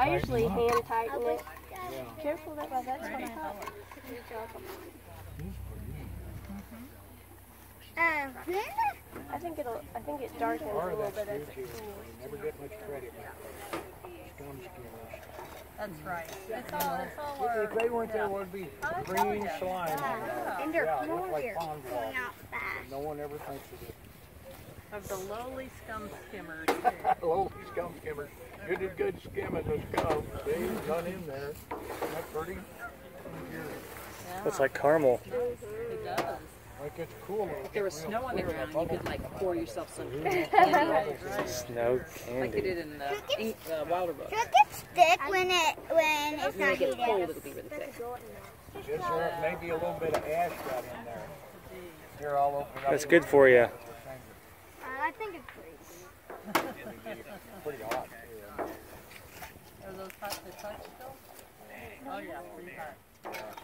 I usually tighten 'em up. hand tighten it. Yeah. Careful that my that's what I thought. Um, I think it'll. I think it darkens a little bit as new it cools. You never get much credit back there. Storm skimmers. That's right. It's all, it's all our, If they weren't there, would be green slime. on that. and they're Yeah, cool like here. pond Going out fast. No one ever thinks of it. of the lowly scum skimmers too. Oh, scum skimmers. Good as good skimming the scum. They got in there. Isn't that pretty? Looks like caramel. It does. Like it's cool. If there was snow on the ground, you could like pour yourself some candy, Snow like they candy. did in the Ink- uh, Wilder book. Should it stick when it when it's When not it gets heated? cold, it'll be really thick. Just there, maybe a little bit of ash got in there. Here, I'll open it up. That's good for you. Uh, I think it's pretty. Pretty hot. Are those hot to touch still? Oh yeah, pretty hot.